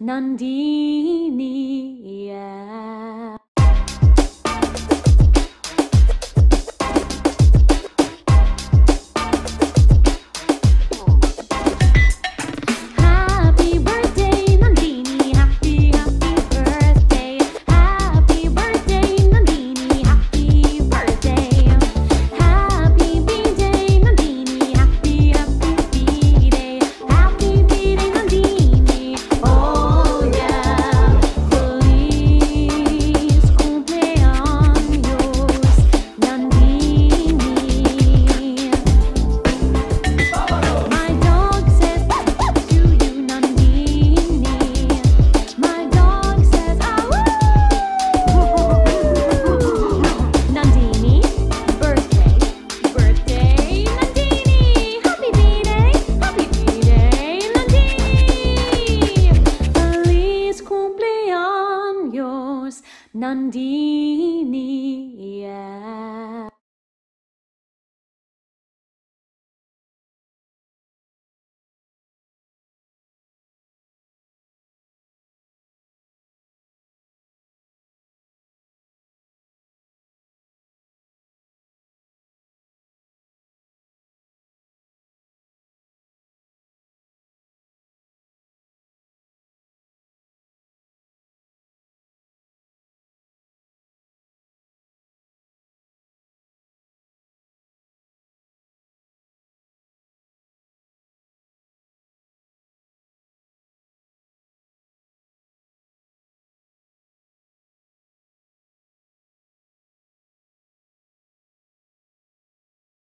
Nandini. Yeah. Nandini. Yeah.